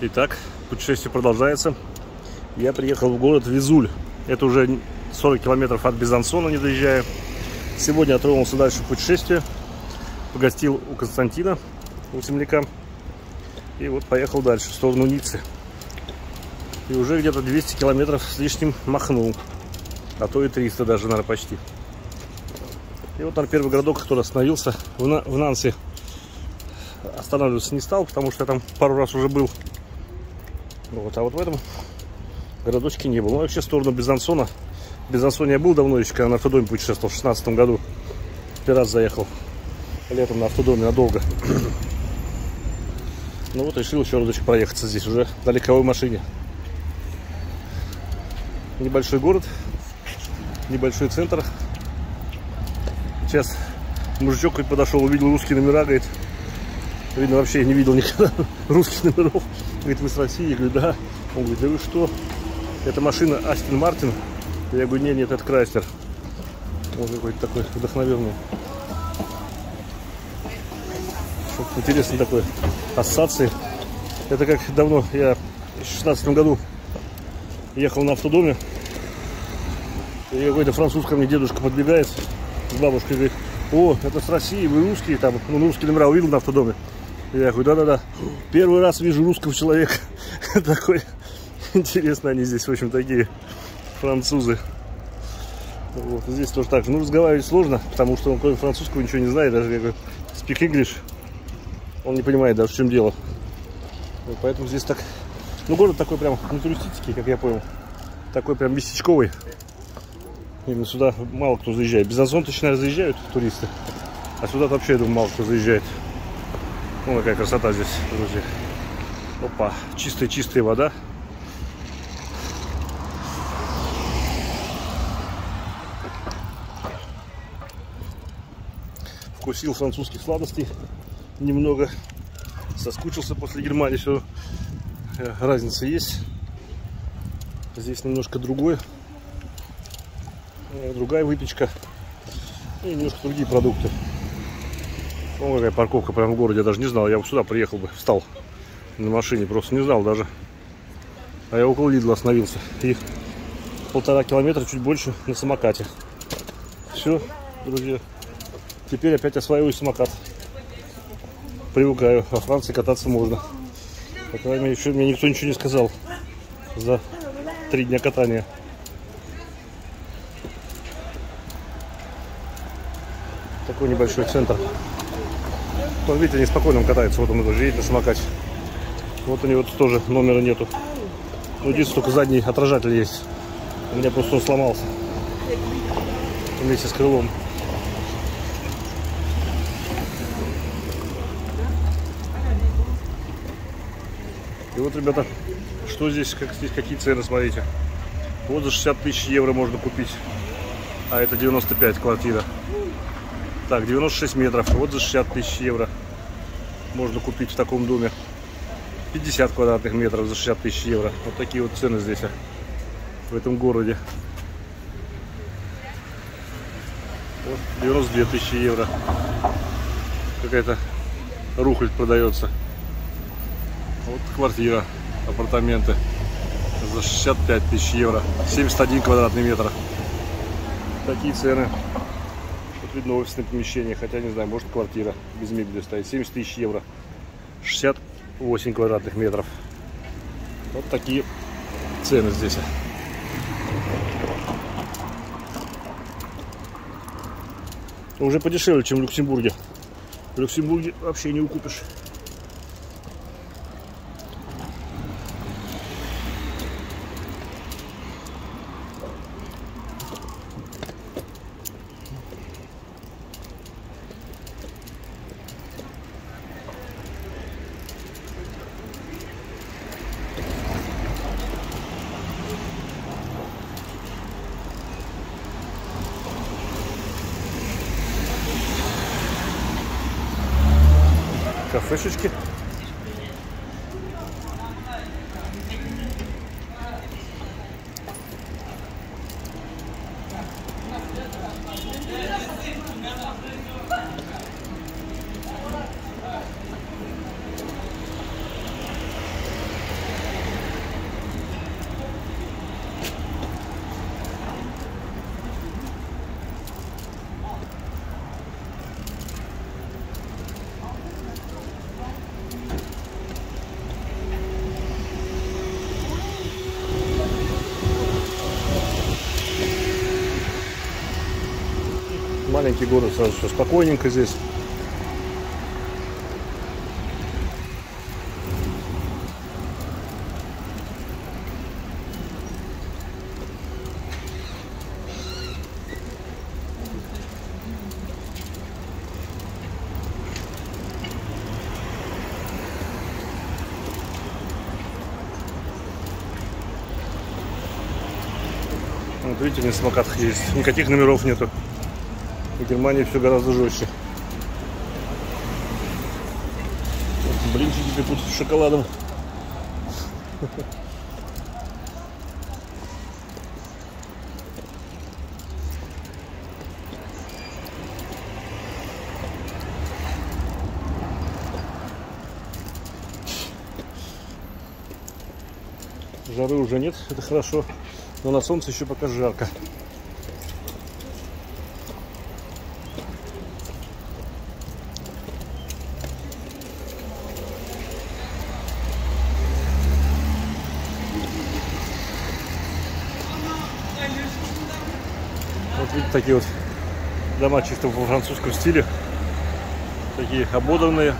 Итак, путешествие продолжается. Я приехал в город Визуль. Это уже 40 километров от Безансона, не доезжая. Сегодня отправился дальше в путешествие. Погостил у Константина, у земляка. И вот поехал дальше, в сторону Ниццы. И уже где-то 200 километров с лишним махнул. А то и 300 даже, наверное, почти. И вот, наверное, первый городок, который остановился в, На в Нансе. Останавливаться не стал, потому что я там пару раз уже был. Вот, а вот в этом городочке не был. Ну, вообще, в сторону Безансона. В Безансоне я был давно еще, когда на автодоме путешествовал в 16 году. Первый раз заехал летом на автодоме надолго. ну вот, решил еще разочек проехаться здесь уже на легковой машине. Небольшой город, небольшой центр. Сейчас мужичок подошел, увидел русские номера, говорит, видно, вообще не видел никогда русских номеров. Говорит, вы с России? Я говорю, да. Он говорит, да вы что? Это машина Астин Мартин. Я говорю, нет, нет, это Крайслер. Он какой-то такой вдохновенный. Интересный такой ассоциации. Это как давно, я в 16 году ехал на автодоме. И какой-то француз ко мне дедушка подбегает с бабушкой говорит, о, это с России, вы русские, там, ну, русские номера увидел на автодоме. Я говорю, да-да-да, первый раз вижу русского человека. Такой, интересно, они здесь, в общем, такие французы. Вот, здесь тоже так же. Ну, разговаривать сложно, потому что он кроме французского ничего не знает. Даже говорю, speak English, он не понимает даже, в чем дело. Вот, поэтому здесь так... Ну, город такой прям не туристический, как я понял. Такой прям местечковый. Именно сюда мало кто заезжает. Без Азон-то, наверное, заезжают туристы. А сюда вообще, я думаю, мало кто заезжает. Ну, какая красота здесь, друзья. Опа, чистая-чистая вода. Вкусил французских сладостей немного. Соскучился после Германии, все э, разница есть. Здесь немножко другой, э, другая выпечка и немножко другие продукты. Ну, какая парковка прямо в городе, я даже не знал. Я бы сюда приехал бы, встал на машине, просто не знал даже. А я около Лидла остановился. И полтора километра, чуть больше, на самокате. Все, друзья. Теперь опять осваиваю самокат. Привыкаю. Во Франции кататься можно. По крайней мере, еще мне никто ничего не сказал за три дня катания. Такой небольшой центр. Он, видите, неспокойно он катается. Вот он уже едет на самокате. Вот у него тут тоже номера нету. Ну, здесь только задний отражатель есть. У меня просто он сломался. Вместе с крылом. И вот, ребята, что здесь, как здесь, какие цены, смотрите. Вот за 60 тысяч евро можно купить. А это 95 квартира. Так, 96 метров. Вот за 60 тысяч евро можно купить в таком доме. 50 квадратных метров за 60 тысяч евро. Вот такие вот цены здесь, а, в этом городе. Вот 92 тысячи евро. Какая-то рухлядь продается. Вот квартира, апартаменты за 65 тысяч евро. 71 квадратный метр. Такие цены. Видно офисное помещение, хотя не знаю, может квартира без мебели стоит. 70 тысяч евро. 68 квадратных метров. Вот такие цены здесь. Уже подешевле, чем в Люксембурге. В Люксембурге вообще не укупишь. Fechou is que? Маленький город, сразу все спокойненько здесь. Вот видите, на самокатах есть. Никаких номеров нету. В Германии все гораздо жестче. Блинчики пекут с шоколадом. Жары уже нет, это хорошо. Но на солнце еще пока жарко. Вот видите, такие вот дома чисто во французском стиле. Такие ободранные.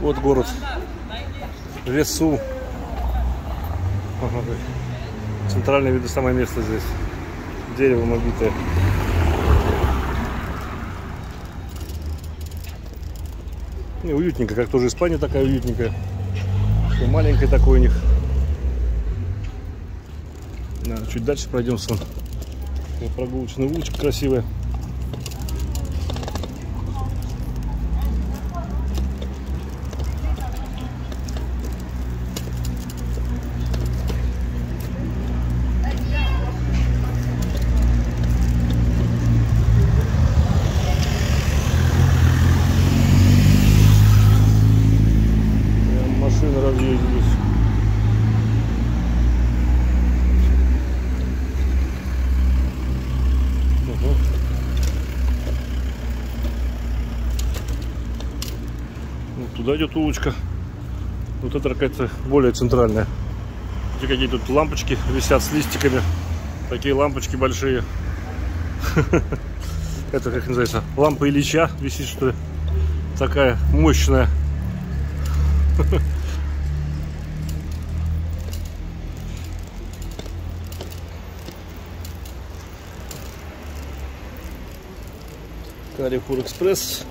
Вот город. Лесу. Центральное видно самое место здесь. Деревом обитое. Не, уютненько, как тоже Испания такая уютненькая. Всё маленькое такое у них. Да, чуть дальше пройдемся. Прогулочная улочка красивая. Прям машины разъездились. Ага. Вот туда идет улочка. Вот это какая-то более центральная. Где какие тут лампочки висят с листиками. Такие лампочки большие. Это как называется? Лампа Ильича висит, что ли? Такая мощная. Карифур Экспресс.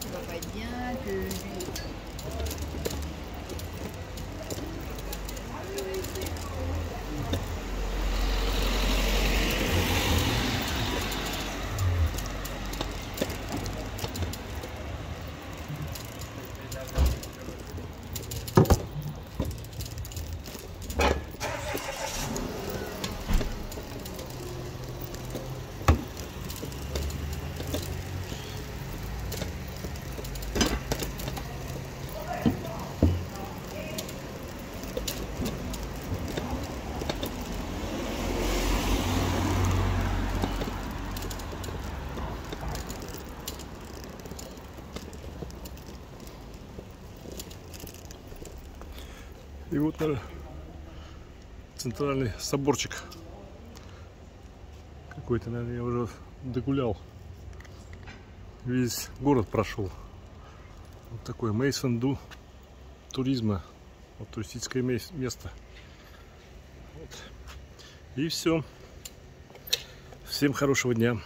qui va pas être bien, que lui вот наверное, центральный соборчик. Какой-то, наверное, я уже догулял. Весь город прошел. Вот такой Мейсон-Ду туризма. Вот туристическое мес- место. Вот. И все. Всем хорошего дня.